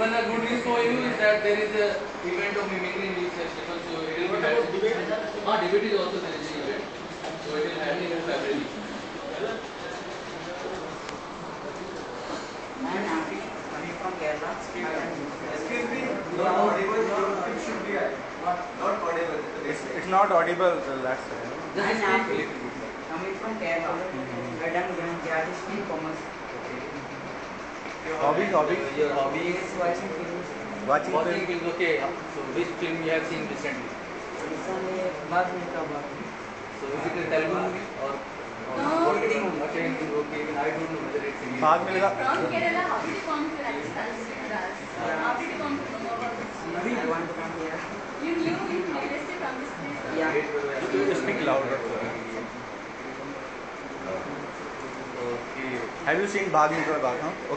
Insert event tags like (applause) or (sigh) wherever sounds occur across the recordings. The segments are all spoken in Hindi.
One uh, good news for you is that there is a event of mimicry in this festival, so it will be held. debate? Ah, debate is also there is an event. So it will happen in February. And Afi, coming from Kerala. Excuse me, not audible, it should be not, not audible. It's, it's not audible, so that's why. And Afi, coming from Kerala. I done Jadisky Commerce. Hobbies, hobbies? Your hobby is watching films. Watching watching film. films. Okay, so which film you have seen recently? Recently, Mitra So is it a Telugu movie or? भाग मिलेगा From Kerala, how did you come to Rajasthan to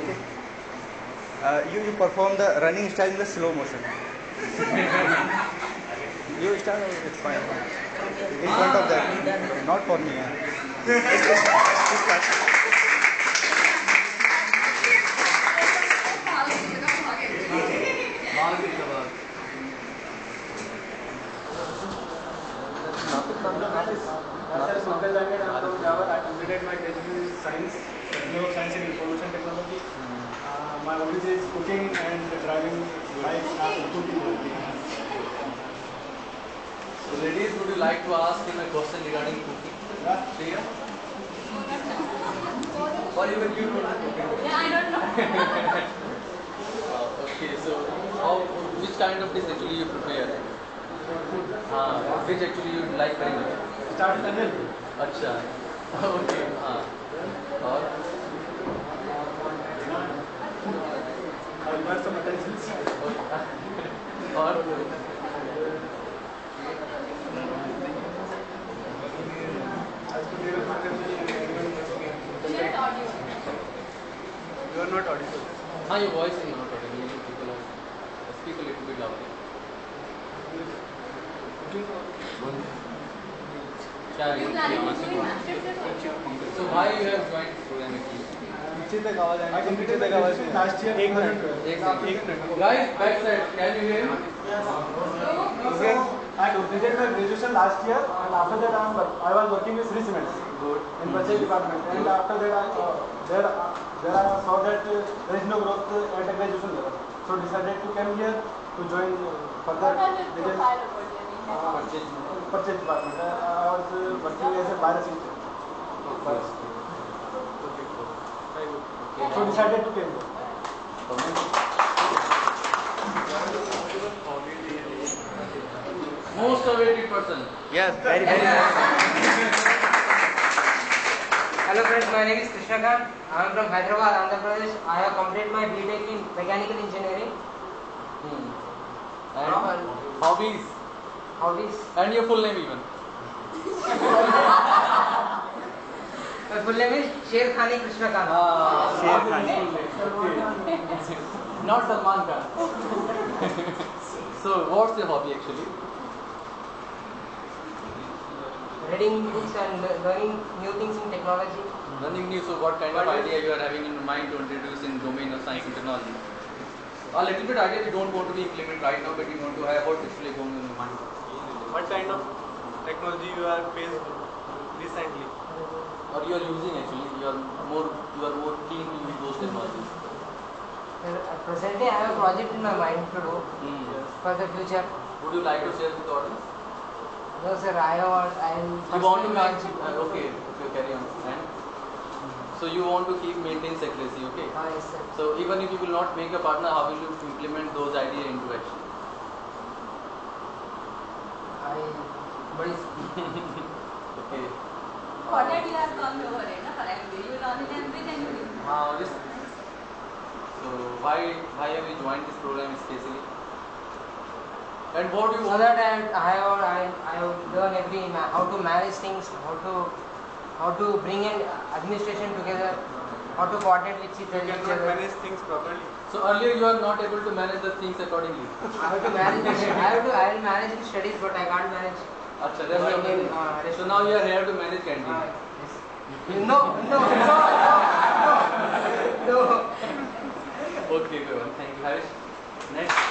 visit Uh, you, you perform the running style in the slow motion. you start, it's fine. In front of that. Not for me. Bhag would you like to ask him a question regarding cooking? Yeah. Priya? Or even you don't know cooking? Yeah, I don't know. Uh, okay, so how, which kind of dish actually you prepare? हाँ, which actually you like very much? Start with Anil. अच्छा, okay, हाँ, और I'll wear some utensils. और As to the family and everyone is okay. Net audio. You are not audible. हाँ your voice is not audible. You people are speak a little bit louder. है? So why you have joined this program actually? पीछे तक आवाज़ I आएगी पीछे तक आवाज़ graduation last एक मिनट एक minute Guys, backside, can you hear? Okay. I completed my graduation last year and after that I, am, I was working with Sri Cements in purchase department and after that I, uh, there, uh, there I saw that uh, there is no growth at a graduation level. So decided to come here to join uh, further name? uh, Purchase. purchase department. I, I was uh, working as a buyer assistant. So decided to come here. Most awaited person. Yes, very very Hello friends, my name is Krishna Khan. I am from Hyderabad, Andhra Pradesh. I have completed my BTech in Mechanical Engineering. Hmm. And hobbies. Hobbies. And your full name even. My full name is Sher Khani Krishna Khan. Sher Khani. Not Salman Khan. so what's your hobby actually? Reading books and learning new things in technology. Nothing new. So what kind of idea you are having in mind to introduce in domain of science and technology? A little bit idea you don't want to be implement right now, but you want to have what actually going in your mind. What kind of technology you are faced recently? Or you are using actually. You are more. You are more keen to use those technologies. Uh, Presently, I have a project in my mind to do Hmm. for the future. Would you like to share with the audience? No, sir, I have. I will You want to personally launch launch it? Uh, okay, okay, carry on. And so you want to keep maintain secrecy, okay? Ah, yes, sir. So even if you will not make a partner, how will you implement those ideas into action? I. But it's, (laughs) Okay. What did you have come over here, na, for MBA? You learn in MBA, then you do. Uh, this, so why why have you joined this program especially? And what do you so want? that I, I have I, I have learned every how to manage things, how to how to bring in administration together, how to coordinate with each You each cannot other. manage things properly. So earlier you are not able to manage the things accordingly. I have to manage. I have to. I will manage the studies, but I can't manage. Achha, that's My your uh, So now you are here to manage canteen. Uh, yes. No, no, no, no, no. Okay, good one. Thank you, Harish. Next.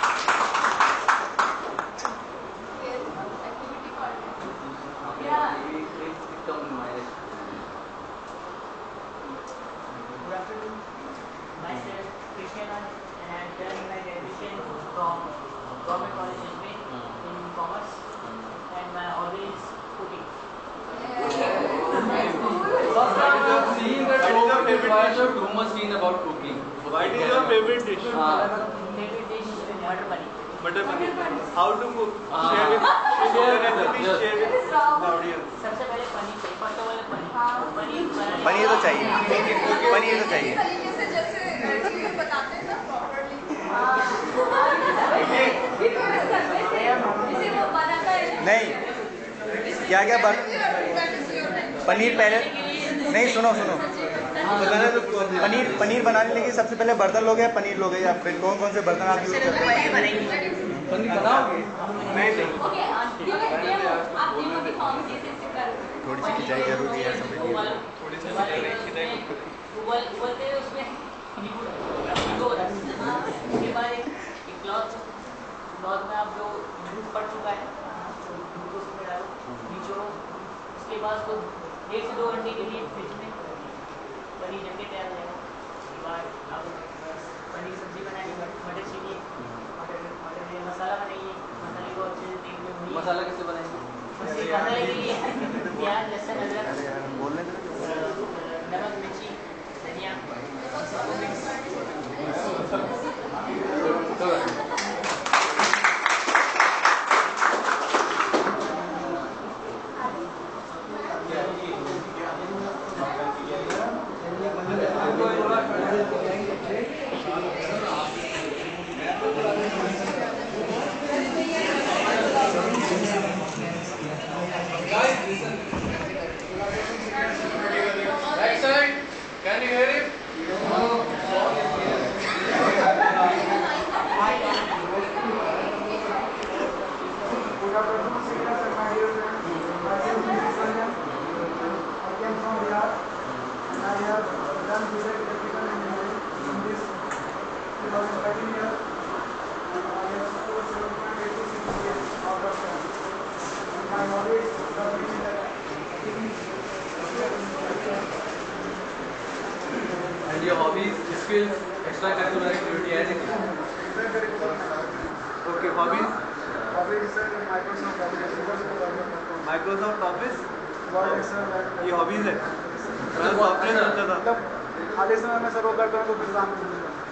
क्या क्या बन पनीर पहले नहीं सुनो सुनो। बताना तो पनीर पनीर बनाने के लिए सबसे पहले बर्तन लोगे या पनीर लोगे? या फिर कौन कौन से बर्तन आप यूज़ करते हैं? थोड़ी सी खिंचाई ज़रूरी है समझ एक क्लॉथ में आप जो पड़ चुका है दूध को उसमें डालो निचोड़ो बाद उसको एक से दो घंटे के लिए फ्रिज में पनीर जम के तैयार हो जाएगा उसके बाद आप पनीर सब्ज़ी बनाएँगे मटर छीलिए मटर मटर में मसाला बनाइए मसाले को अच्छे से तेल में भूनिए मसाला कैसे बनाएँगे मसाले के लिए प्याज लहसुन अदरक बोलने नमक मिर्ची धनिया सबको mix Right side. Can you hear him? Good afternoon, seniors and my dear friends. Myself is Sanjay. I came from Bihar and I have done BTech Electrical Engineering in this 2013 year. And I have scored 7.82 CGPA out of 10. And my hobby is completing the And your hobbies, skills, extracurricular activity, anything. Okay, hobbies? hobby is uh, Microsoft Office, Microsoft Microsoft Office. Word, Excel and ये हॉबीज है आधे समय में सर वो करता हूँ तो फिर काम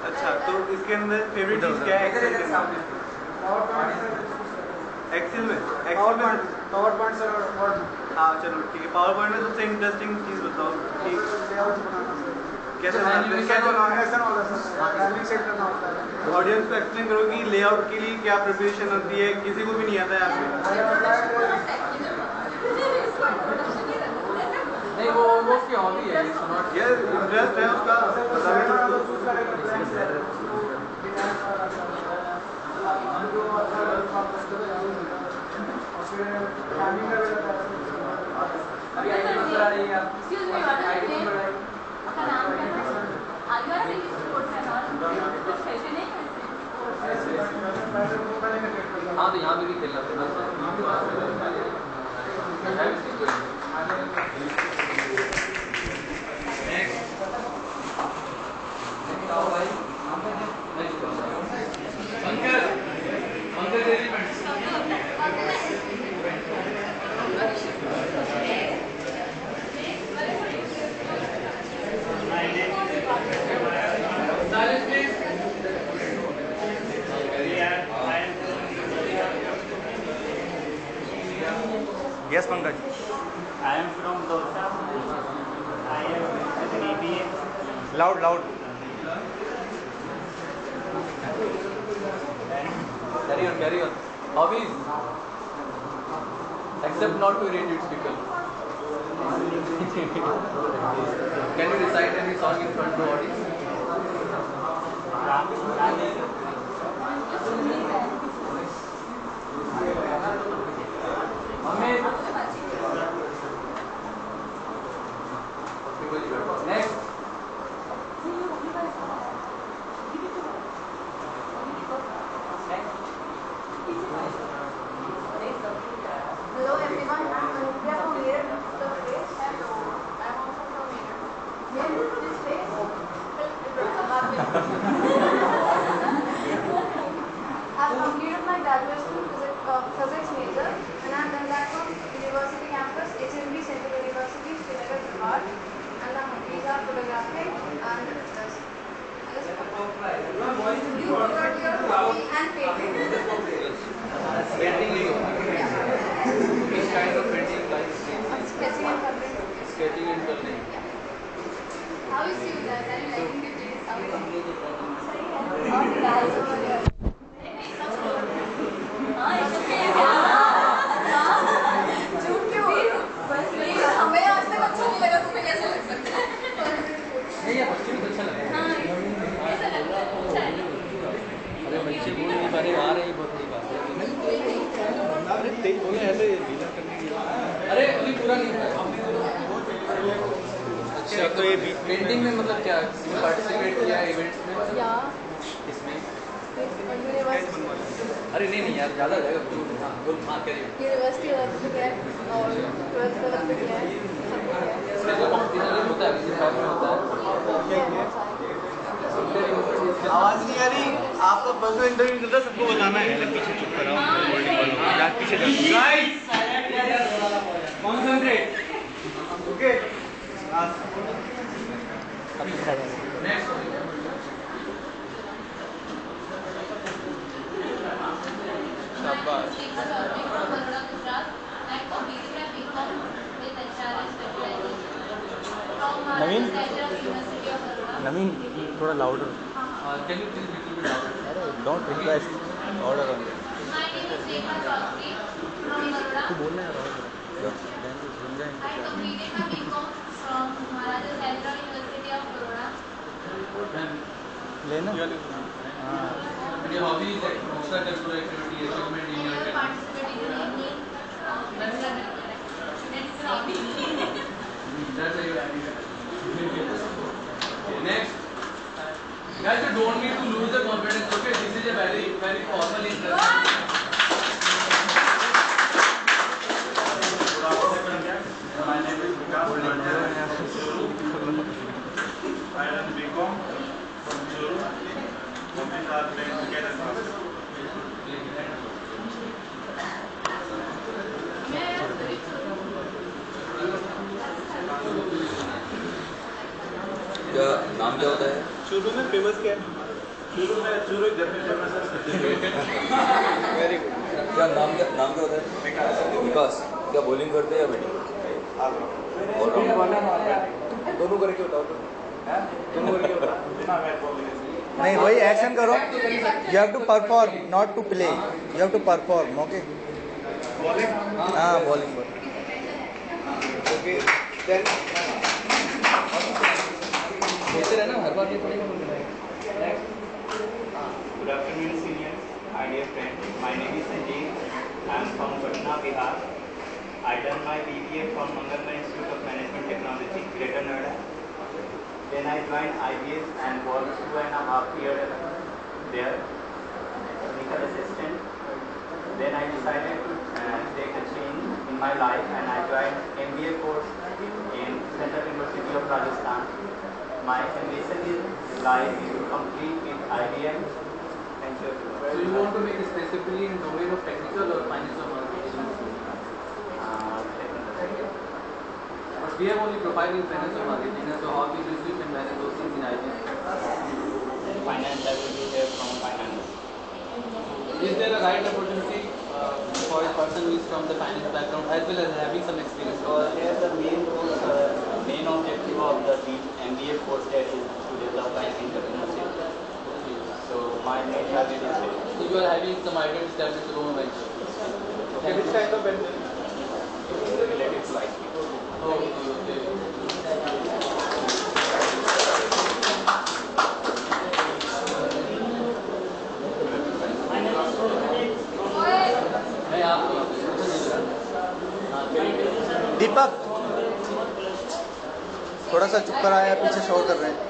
अच्छा तो इसके अंदर फेवरेट चीज़ क्या है एक्सेल में? पावर एक्सेल में? पॉइंट पावर पॉइंट सर और हाँ चलो ठीक है। पावर पॉइंट में सबसे इंटरेस्टिंग चीज़ बताओ कि लेआउट बनाना। सर कैसे बनाते हैं? है? ऑडियंस को एक्सप्लेन करो कि लेआउट के लिए क्या प्रिपरेशन होती है। किसी को भी नहीं आता है नहीं वो हॉबी है इट्स ये इंटरेस्ट है उसका तो है अच्छा हो है अभी आईडी बंद करा रही है है? हाँ तो यहाँ पे भी खेलना पंकज Thank you. आवाज़ नहीं आ रही आपका इंटरव्यू सबको बताना है पीछे चुप कराओ पीछे कॉन्सेंट्रेट ओके नवीन नवीन थोड़ा louder can you please little bit louder don't request order on तू बोलना यार order. सुन जाएँगे लेना हाँ extracurricular activity, achievement in your academics. That's why you're adding okay, Next. Guys, you don't need to lose the confidence, okay? This is a very, very formal interview. Thank name is Vikas Bhatia from Churu. I am BCom from Churu. Hobbies are playing cricket and basketball. क्या नाम क्या शुरू में फ़ेमस क्या है? चूरू में चूरू एक जब फ़ेमस है। वेरी गुड क्या नाम क्या नाम क्या होता है? विकास। विकास। क्या बॉलिंग करते हैं या बैटिंग ऑलराउंडर दोनों करके बताओ तो दोनों करके बता बिना बैट बॉल नहीं वही एक्शन करो। You have to perform not to play you have to perform okay bowling हाँ बॉलिंग बॉल ओके देन लेते रहना, हर बार भी थोड़ी मिलेगा good afternoon senior I D friend my name is Sanjeev I am from Patna Bihar I done B A from Mangalmay institute of management technology Greater Noida then I join IBS and work two and half year there technical assistant then I decided to take a change in my life and I join MBA course in central university of Rajasthan My ambition is life is to complete with IBM. Thank you. So you want to make it specifically in the domain of technical or finance or marketing? Uh, technical. But we have only profile in finance or marketing, so how we usually can manage those things in IBM? Finance, I will be there from finance. Is there a right opportunity uh, for a person who is from the finance background as well as having some experience? So here the main uh, main objective of the B- MBA course there is to develop an entrepreneurship. So my main target is there. So you are having some idea to establish your own venture. Okay, which kind of venture? related to IT. Okay, थोड़ा सा चुप कर आया पीछे शोर कर रहे हैं।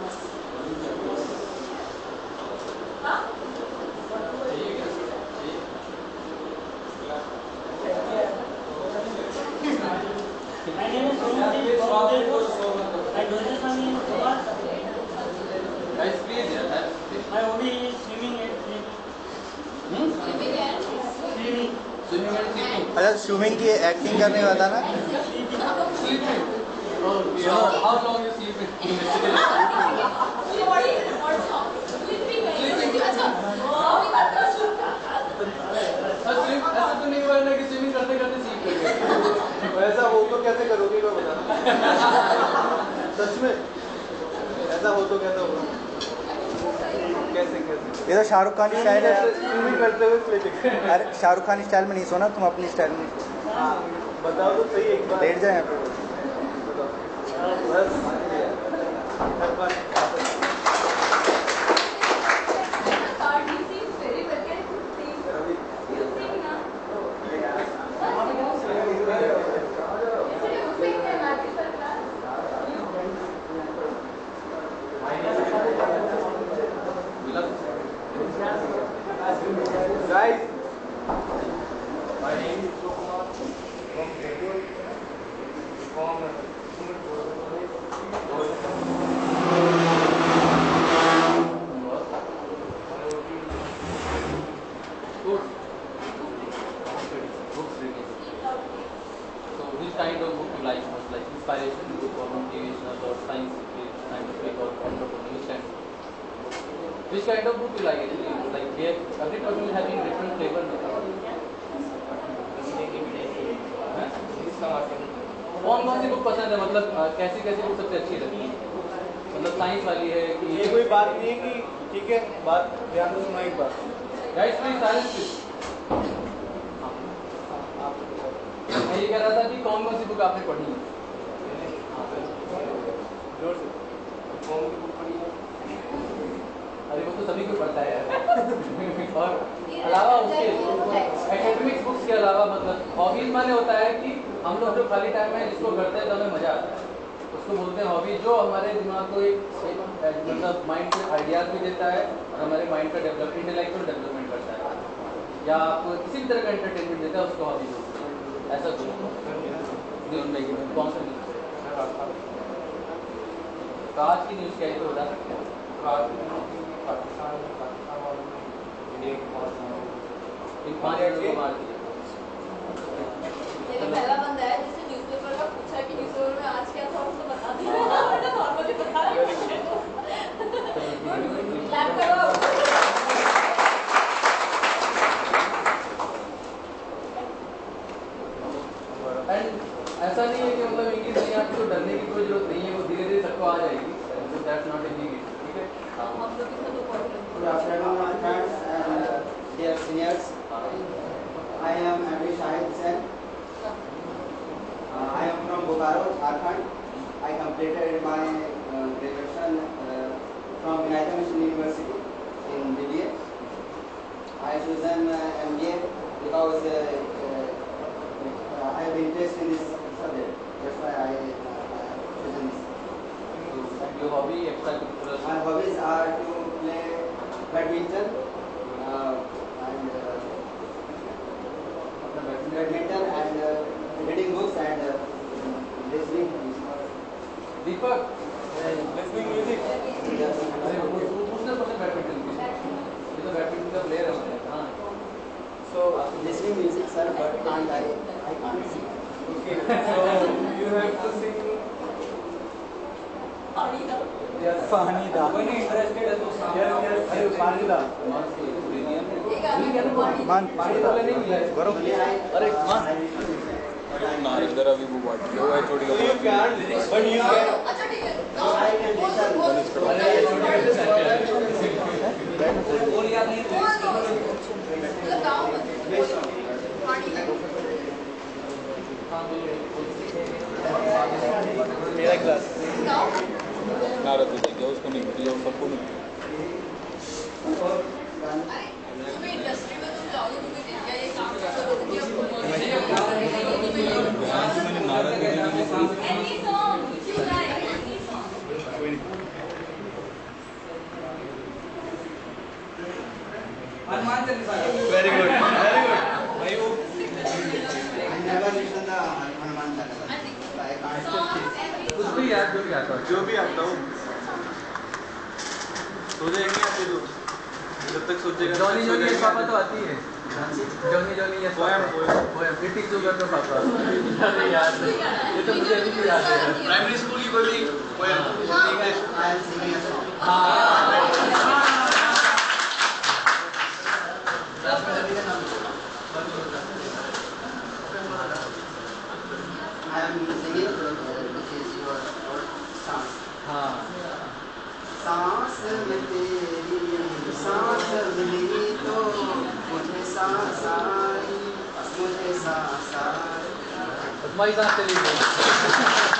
हम्म? अच्छा, स्विमिंग की एक्टिंग करने वाला ना? Oh, yeah. How long you? हाँ, ऐसा है हो तो कैसे करोगे मैं सच में ऐसा हो तो कैसे होगा? कैसे कैसे? ये तो शाहरुख खान की स्टाइल है स्विमिंग करते हुए स्लीपिंग अरे शाहरुख खान स्टाइल में नहीं सोना तुम अपनी स्टाइल में। बताओ तो सही एक बार। बैठ जाए यहाँ पे। बताओ बस हर बार Rise. My name is Kumar from Bangalore. From Good. Books reading. So which kind of book you like most? Like inspiration book or motivational or science scientific or entrepreneurial? Kind? Which kind of book you like? Actually? Like they every person is having different flavor. कौन कौन सी बुक पसंद है मतलब अ, कैसी कैसी बुक सबसे अच्छी लगती है मतलब साइंस वाली है कि ये कोई बात नहीं है कि ठीक है बात ध्यान से सुनो एक बार गाइस प्लीज़ साइलेंस प्लीज़ मैं ये रहा था कि कौन कौन सी बुक आपने पढ़ी है? अरे वो तो सभी को पढ़ता है और अलावा उसके एकेडमिक्स बुक्स के अलावा मतलब हॉबीज माने होता है कि हम लोग जो खाली टाइम में जिसको करते हैं तो हमें मज़ा आता है। उसको बोलते हैं हॉबी जो हमारे दिमाग को एक मतलब माइंड को आइडियाज़ भी देता है और हमारे माइंड का डेवलप इंटेलेक्चुअल डेवलपमेंट करता है। या आपको किसी भी तरह का एंटरटेनमेंट देता है, उसको हॉबी बोलते हैं। ऐसा कुछ कौन सा न्यूज़ आज की न्यूज़ क्या है? तो बता सकते हैं। पाकिस्तान पाकिस्तान वालों ने इंडिया को मार दिया ये पहला बंदा है जिसने न्यूज़पेपर का पूछा कि न्यूज़पेपर में आज क्या था उसको बता दिया वरना नॉर्मली बता क्लैप करो एंड ऐसा नहीं है कि मतलब इंग्लिश नहीं आती तो डरने की कोई ज़रूरत नहीं है वो धीरे धीरे सबको आ जाएगी so that's not a big issue ठीक है हम लोग इसका तो Good afternoon, my friends and dear seniors. I am Abhi Shahid Sen. Uh, I am from Bokaro, Jharkhand. I completed my uh, graduation uh, from Vinayaka Mission University in BBA. I chosen uh, MBA because uh, uh, I have interest in this subject. That's why I uh, chosen this. so your hobby extra curricular My hobbies are to play badminton uh, and uh, badminton and uh, reading books and uh, listening. Deepak listening music अरे वो वो दूसरे पर्सन बैडमिंटन की ये तो बैडमिंटन का प्लेयर है हमारे हाँ So listening music, sir, but can't I? I can't sing. Okay, so you have to sing का तो को मान नारिंदर अभी वो बात वो है छोटी you can't but you can अच्छा ठीक है। I can listen. बोल बोल अरे ये छोटी कैसे सेंटर है बोल याद नहीं मतलब गाँव में पानी का मेरा क्लास गाँव में नारद विजय क्या उसको नहीं मिलती और सबको मिलती अरे तुम्हें इंडस्ट्री में तुम जाओगे तुम्हें मिल गया ये काम करोगे कि अब मैंने नारद विजय में सिर्फ़ एनी सॉन्ग क्यों गाए any song Hanuman Chalisa very good भाई वो I never listen the Hanuman Chalisa. So I can't song every कुछ भी याद जो भी आता है जो भी आता हो सो जाएँगे आपके लोग। जब तक सोचेगा जॉनी जॉनी ये पापा तो आती है। जॉनी जॉनी ये poem. पोएम लिटिल शुगर का पापा। अरे यार ये तो मुझे अभी भी याद है। प्राइमरी स्कूल की कोई poem English I am singing a song. I am singing uh, which is your song. हाँ सांस में तेरी सांस मिली तो मुझे सांस आई मुझे सांस आई तुम्हारी सांस चली गई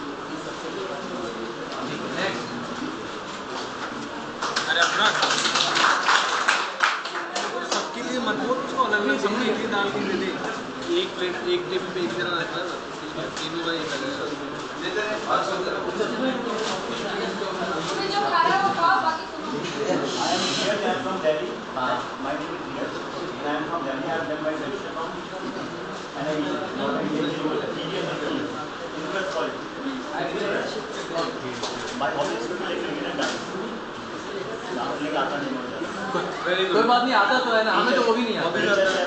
hobby is to play cricket and dance. Dance लेके आता नहीं मुझे कोई बात नहीं आता तो है ना हमें तो वो भी नहीं आता।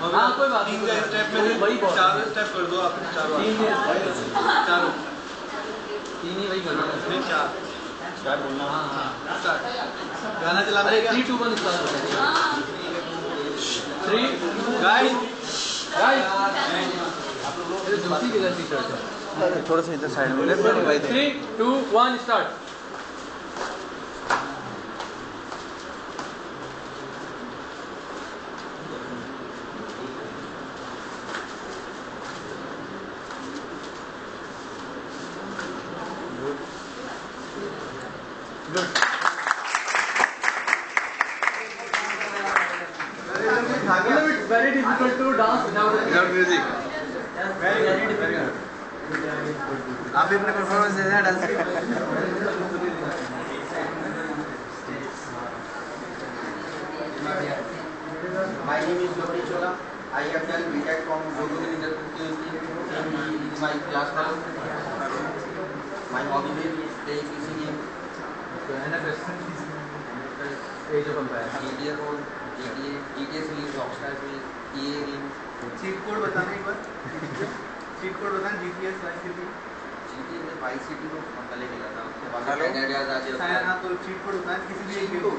हाँ कोई बात नहीं तीन स्टेप में वही वही स्टेप कर दो आप चारों तीन चारों। तीन ही वही करना नहीं चार। स्टार्ट बोलना। हाँ हाँ। गाना चलाना अरे है थ्री टू वन स्टार्ट है थ्री गाइस गाइस है। थोड़ा सा इधर साइड में three two one start good it's very difficult to dance without a without music आप भी अपने परफॉर्मेंस दे देना डांस की My name is Gauri Chola. I have done BTEC from Joguri University in my class fellow. My hobby is playing PC game, Age of Empires. GTA 4, GTA, GTA series, Rockstar series, EA game. Cheat code बताना एक बार चीट कोड बताना जीपीएस वाई सिटी GTA में Vice City को पहले खेला था उसके बाद हेलो? San Andreas आ गया साया हाँ तो चीट कोड बताना किसी भी एक गेम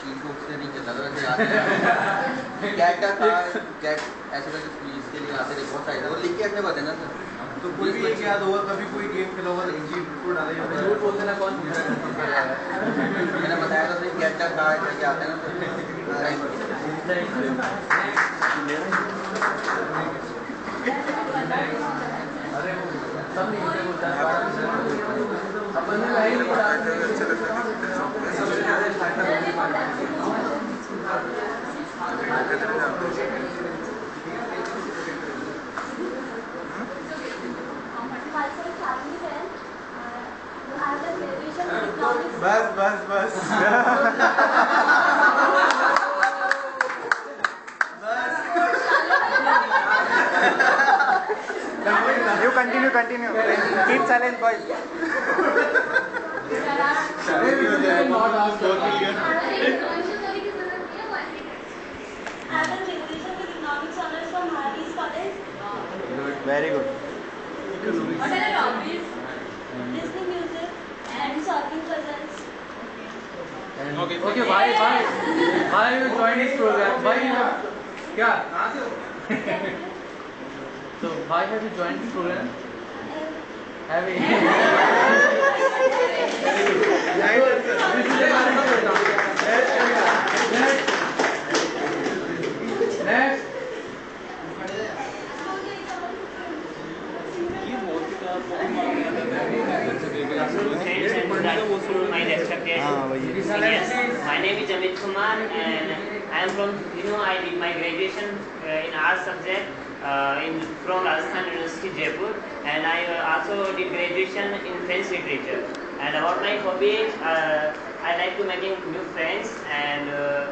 चीज़ को उससे नहीं खेला था याद है कैट का था कैट ऐसे करके पुलिस के लिए आते थे बहुत सारे थे वो लिख के अपने बताना सर तो याद होगा कभी कोई गेम खेला होगा तो चीट कोड डाला जाता झूठ बोलते ना कौन? है (laughs) मैंने बताया था सही कैट का था करके आते हैं ना अरे वो सब नहीं। होते बोलता है अपन ने वही नहीं बस बस बस You continue, continue. Keep silent, boys. Very good. What are your hobbies? Listening music and solving puzzles. Okay, okay, why, why, why you join this program? Why you have, क्या? so why have you joined this program? Have you? Next. Friends and good afternoon, my respected. My name is Amit Kumar and I am from, you know, I did my graduation uh, in art subject uh, in from Rajasthan University, Jaipur, and I uh, also did graduation in French literature. And about my hobby, uh, I like to making new friends and uh,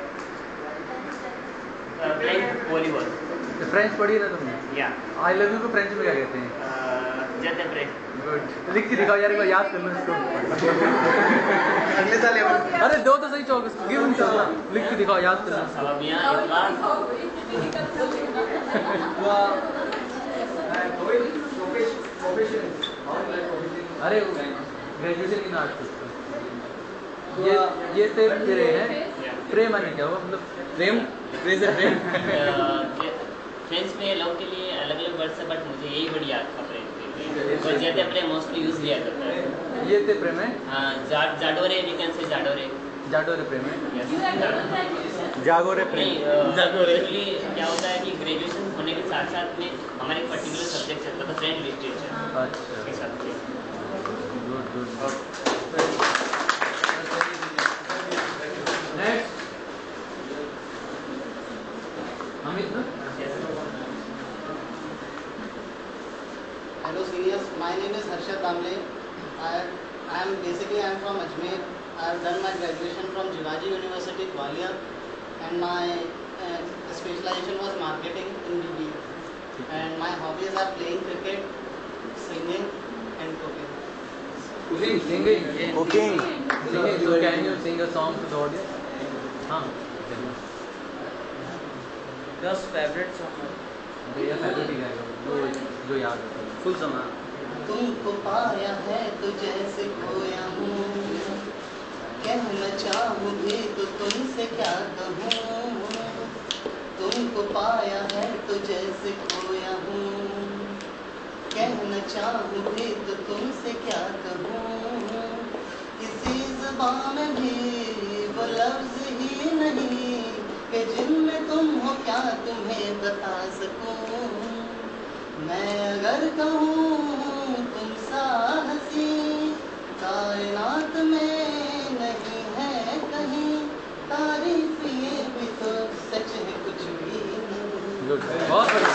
uh, playing volleyball. French पढ़ी ना तुमने Yeah. आई लव यू को फ्रेंच में क्या कहते हैं Uh. गुड लिख के दिखाओ यार एक बार याद कर लो इसको। अगले साल अरे दो तो सही चौक गिव हिम लिख के दिखाओ याद कर लो अब अब यहाँ अरे ग्रेजुएशन इन आर्ट ये ये थे तेरे हैं। प्रेम माने क्या हुआ मतलब प्रेम प्रेम प्रेम। (laughs) फ्रेंड्स में लव के लिए अलग अलग वर्ड्स है बट मुझे यही वर्ड याद था और मोस्टली यूज़ लिया करता है ये थे प्रेम है? हाँ जा- जाडोरे वी कैन से जाडोरे। जाडोरे प्रेम है? जागोरे प्रेम। जागोरे। क्या होता है कि ग्रेजुएशन होने के साथ साथ में हमारे एक पर्टिकुलर सब्जेक्ट चलता था फ्रेंड लिटरेचर अच्छा। के good good name is Harshad Damle. I, I am basically I am from Ajmer. I have done my graduation from Jivaji University, Gwalior, and my uh, specialization was marketing in BBA. And my hobbies are playing cricket, singing, and cooking. Singing, singing, Cooking. singing. So can you sing a song to the audience? हाँ Just favorite song. भैया फेवरेट ही गाएगा जो जो याद होता है फुल सुना तुमको पाया है तो जैसे खोया हूँ। कहना चाहूँ भी तो तुमसे क्या कहूँ। तुमको पाया है तो जैसे खोया हूँ। कहना चाहूँ भी तो तुमसे क्या कहूँ। किसी ज़ुबान में भी वो लफ्ज ही नहीं कि जिनमें तुम हो क्या तुम्हें बता सकूँ। मैं अगर कहूँ तुम सा हँसी कायनात में नहीं है कहीं तारीफ़ ये भी तो सच है कुछ भी नहीं गुड बहुत बढ़िया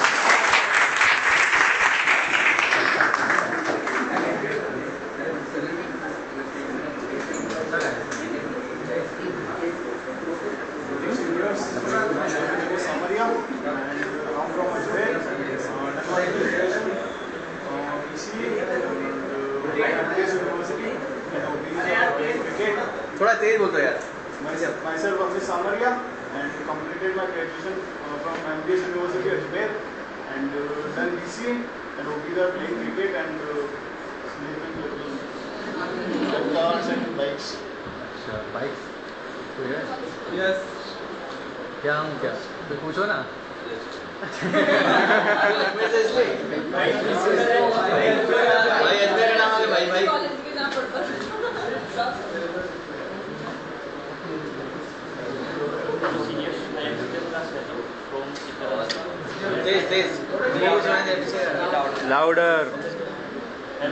Samaria, and I'm from Ajmer. Uh, done my graduation, uh, EC, and uh, IMTS University, and uh, playing cricket. थोड़ा तेज बोलते यार Myself, myself Amit Samaria, and completed my graduation uh, from MBS University Ajmer, and uh, done BCA, and Obida playing cricket and uh, sleeping cars and bikes. अच्छा बाइक तो है Yes. क्या हूँ क्या तो पूछो ना भाई अजमेर का नाम आगे भाई भाई कॉलेज के नाम पड़ता तेज तेज लाउडर हेलो सीनियर साइंस के क्लास है तो from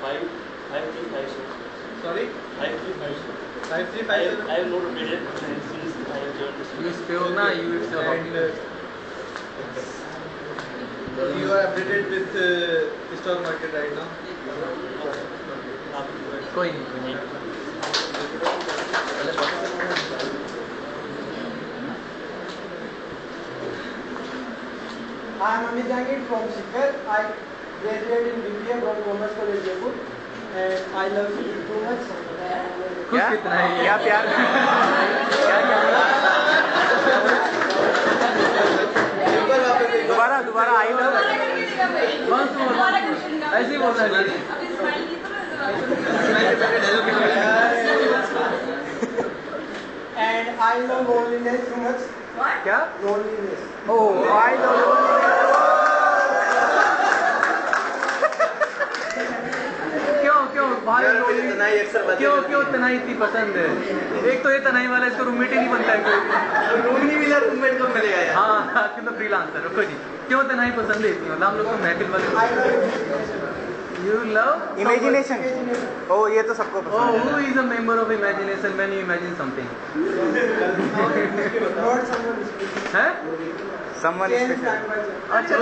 Five, five three five seven. Sorry. Five three five seven. Five three five seven. I have not read I have joined this. You spell na you. You are updated with uh, stock market right now. Okay. Coin. I am Amit Jangid from Sikar. I graduated in BBA from Commerce College Jaipur and I love you too much. खुश कितना है ये? क्या प्यार क्या क्या दोबारा दोबारा आई लव बस बोल ऐसे ही बोलना है And I love loneliness too क्या Loneliness. आई लव (laughs) क्यों क्यों? भाई तनाई क्यों क्यों है। तनाई इतनी पसंद है? एक तो ये तनाई वाला इसको रूममेट ही नहीं बनता है कोई। मिला रूममेट को मिलेगा यार? हाँ (laughs) आपके तो फ्रीलांसर रुको जी। क्यों तनाई पसंद है इतनी? मतलब हम लोग तो महफिल वाले यू लव इमेजिनेशन ओ ये तो सबको पसंद है। Who is a member of imagination when you imagine something not someone अच्छा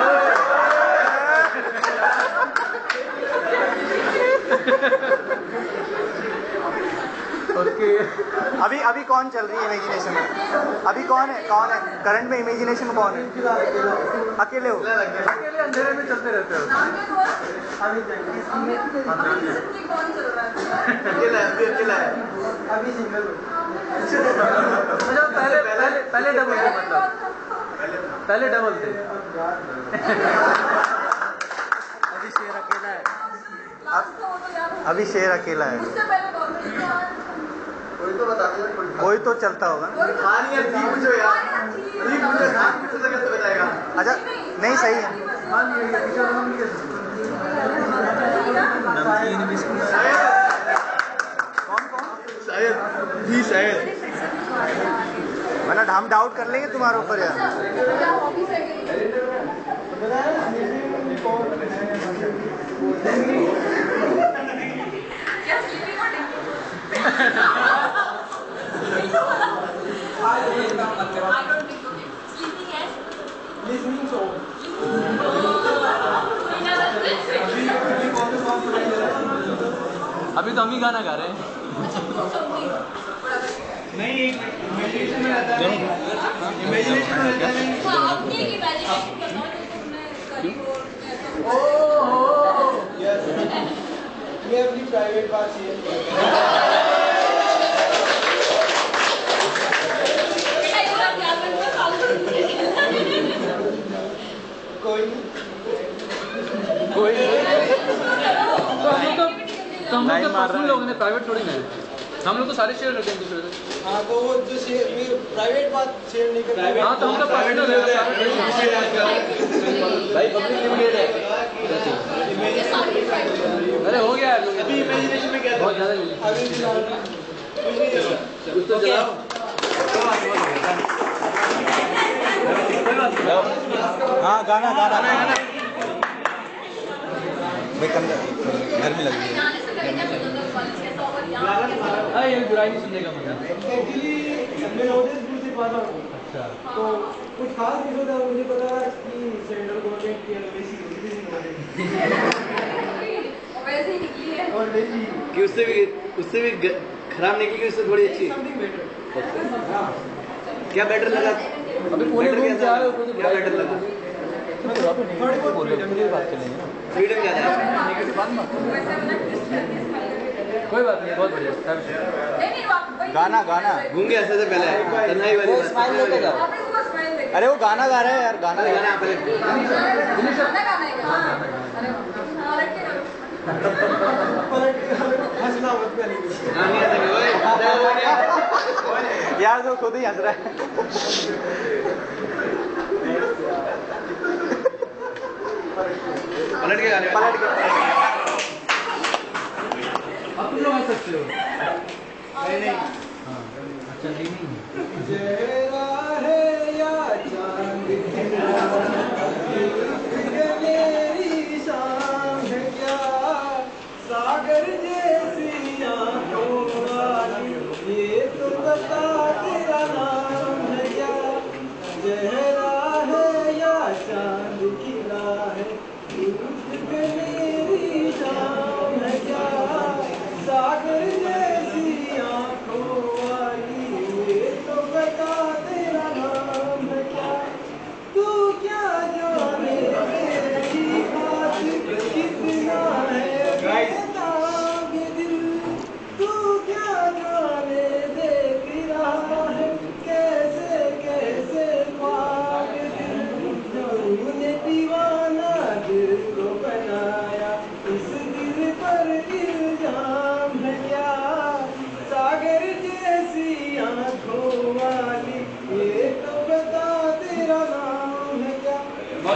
ओके अभी अभी कौन चल रही है इमेजिनेशन में? अभी कौन है? कौन है? करंट में इमेजिनेशन में कौन है? अकेले हो? अकेले अंधेरे में चलते रहते हो। अकेला है अकेला है। अभी सिंगल अच्छा पहले पहले पहले डबल थे मतलब। पहले डबल थे। अभी शेर अकेला है। अभी शेर अकेला है। कोई तो कोई तो चलता होगा हाँ यार। ठीक पूछो यार। ठीक पूछो ना पूछो तो कैसे बताएगा अच्छा नहीं सही है। शायद ही शायद वरना हम डाउट कर लेंगे तुम्हारे ऊपर यार। लिसनिंग सॉन्ग (laughs) अभी तो हम ही गाना गा रहे हैं। नहीं इमेजिनेशन में रहता है। इमेजिनेशन में रहता है। ये अपनी प्राइवेट बात है। कोई कोई तो हम लोग तो हम लोग पर्सनल लोग हैं प्राइवेट थोड़ी ना हम लोग तो सारे शेयर करते हैं दूसरे से हाँ तो वो जो शेयर प्राइवेट बात शेयर नहीं करते। हाँ तो हम तो पर्सनल है। भाई पब्लिक लिमिटेड है। अरे हो गया। अभी इमेजिनेशन में क्या बहुत ज़्यादा अभी कुछ नहीं चला तो हाँ गाना गाना। भाई कम घर में लगी है। हाँ ये बुराई नहीं सुनने का मतलब हूँ अच्छा। तो कुछ खास नहीं होता मुझे पता कि सेंट्रल गवर्नमेंट की एलोवेसी और कि उससे भी उससे भी खराब निकली कि उससे थोड़ी अच्छी? क्या बेटर लगा? अभी पूरे रूम क्या तो। बात चलेंगे ना फ्रीडम क्या कोई बात नहीं बहुत बढ़िया। सब गाना गाना। गूँगे ऐसे से पहले। तन्हाई वाली स्माइल लेके जाओ। अरे वो गाना गा रहा है यार गाना गाना पहले हंसना मत पहले हाँ नहीं ऐसे नहीं ओए देखो, ओए, यार तो खुद ही हंस रहा है पलट के गाने पलट के अब तुम लोग हंस सकते हो नहीं नहीं अच्छा नहीं नहीं चेहरा या चाँद ये मेरी शाम क्या सागर जैसी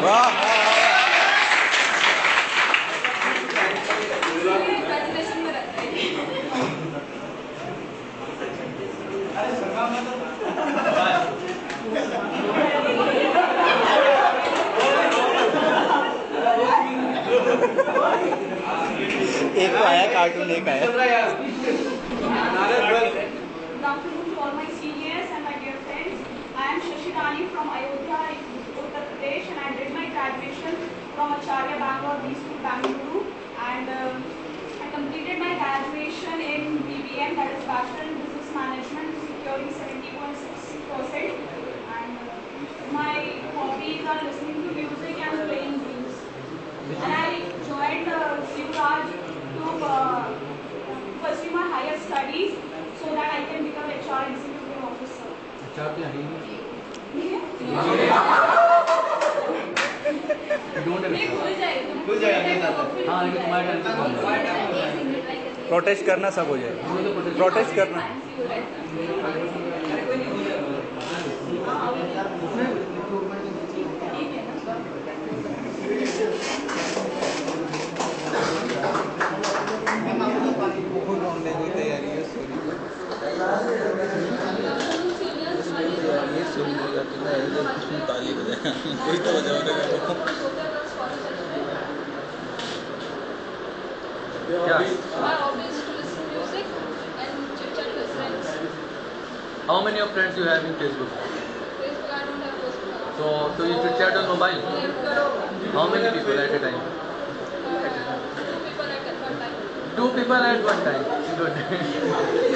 वाह Bangalore and um, I completed my graduation in BBM that is Bachelor in Business Management securing 71.6 percent. and uh, my hobbies are listening to music and playing games. And I joined uh, to uh, pursue my higher studies so that I can become HR executive officer. HR yeah. yeah. Protest करना सब हो जाए प्रोटेस्ट करना। Friends you have in Facebook? Facebook, I don't have Facebook. So, so you should chat on mobile. How many people at a time? Two people at one time. Two people at one time. (laughs)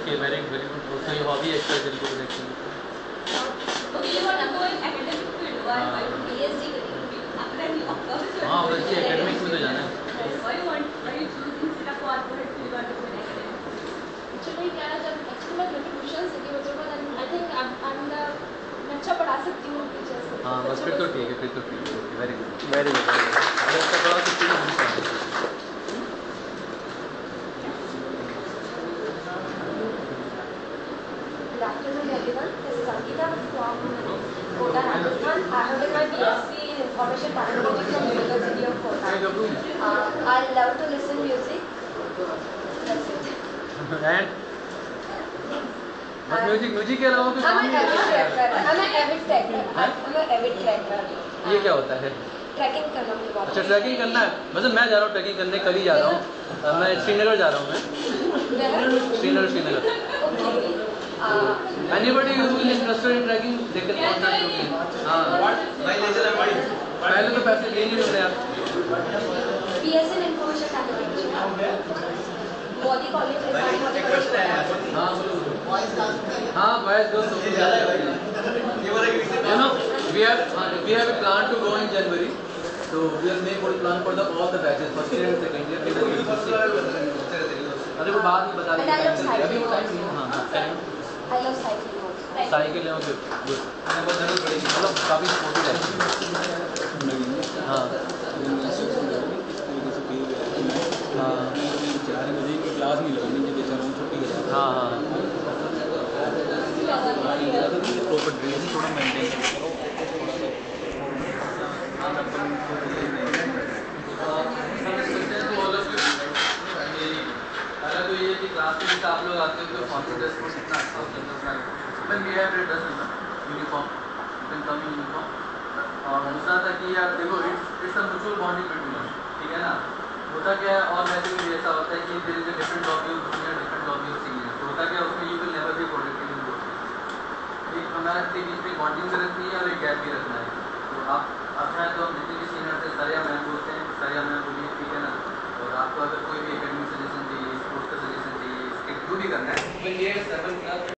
Okay, very very good. So your hobby is extracurricular activity. Okay, you want to go in academic field. Why? Why? PhD करेंगी Then you of course. हाँ बल्कि एकेडमिक्स में तो जाना है Why you want? Why you choose instead of corporate field or to an academic? Actually क्या है जब एक्चुअली मैं घर पे ट्यूशन देती हूँ बच्चों को then I think I am मैं अच्छा पढ़ा सकती हूँ टीचर्स को हाँ बस फिर तो ठीक है फिर तो ठीक है वेरी गुड वेरी गुड अगर इसका थोड़ा सा चीज़ हम करेंगे Good afternoon everyone. This is Ankita from Kota, Rajasthan. I have done my BSc in Information Technology from University of Kota. Uh, I love to listen music. That's it. And बस म्यूज़िक म्यूज़िक के अलावा कुछ नहीं tracker. ये क्या होता है ट्रैकिंग करना मुझे अच्छा ट्रैकिंग करना है मतलब मैं जा रहा हूँ ट्रैकिंग करने कल ही जा रहा हूँ मैं श्रीनगर जा रहा हूँ मैं Srinagar Srinagar anybody who is interested in trekking they can contact me हाँ पहले तो पैसे दे नहीं रहे आप BSc in Information Technology. Modi college हाँ हाँ वॉइस दो you know we have uh, we have a plan to go in January so we are making a plan for the all the batches first year and second year in अरे वो बाद में बता And देंगे अभी वो टाइम है हाँ हाँ. साइकिल है ओके गुड हमें बहुत ज़रूरत पड़ेगी मतलब काफ़ी स्पोर्टी है हाँ चार बजे की क्लास नहीं लगानी कि बेचारा हूँ। छुट्टी हाँ हाँ। प्रॉपर ड्रेस थोड़ा मेंटेन करो। पहला तो ये आप लोग आते हो तो even dress uniform you uniform और म्यूचुअल बॉन्डिंग ठीक है ना? होता क्या है, और वैसे भी ऐसा होता है कि different of different of senior तो होता क्या है, उसमें you will never be productive in एक हमारे बीच बॉन्डिंग भी रखनी है और एक गैप भी रखना है। तो आप चाहें तो जितने भी सीनियर थे सारे मैम बोलते हैं सारे मैम बोलिए, ठीक है ना? और आपको अगर भी करना है।